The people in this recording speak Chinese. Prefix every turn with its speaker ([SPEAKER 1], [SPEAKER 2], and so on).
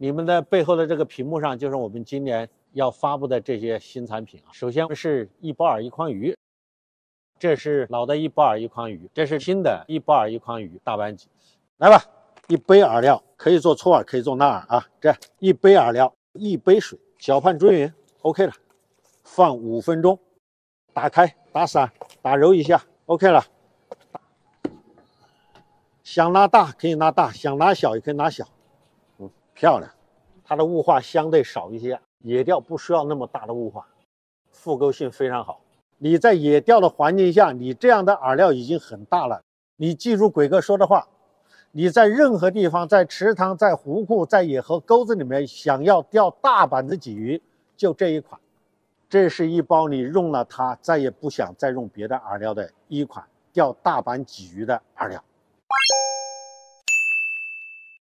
[SPEAKER 1] 你们的背后的这个屏幕上就是我们今年要发布的这些新产品啊。首先是一包饵一筐鱼，这是老的一包饵一筐鱼，这是新的一包饵一筐鱼大班级。来吧，一杯饵料可以做粗饵，可以做拉饵啊。这一杯饵料，一杯水，搅拌均匀，OK 了。放五分钟，打开，打散，打揉一下，OK 了。想拉大可以拉大，想拉小也可以拉小。漂亮，它的雾化相对少一些，野钓不需要那么大的雾化，复钩性非常好。你在野钓的环境下，你这样的饵料已经很大了。你记住鬼哥说的话，你在任何地方，在池塘、在湖库、在野河沟子里面，想要钓大板子鲫鱼，就这一款。这是一包你用了它，再也不想再用别的饵料的一款钓大板鲫鱼的饵料。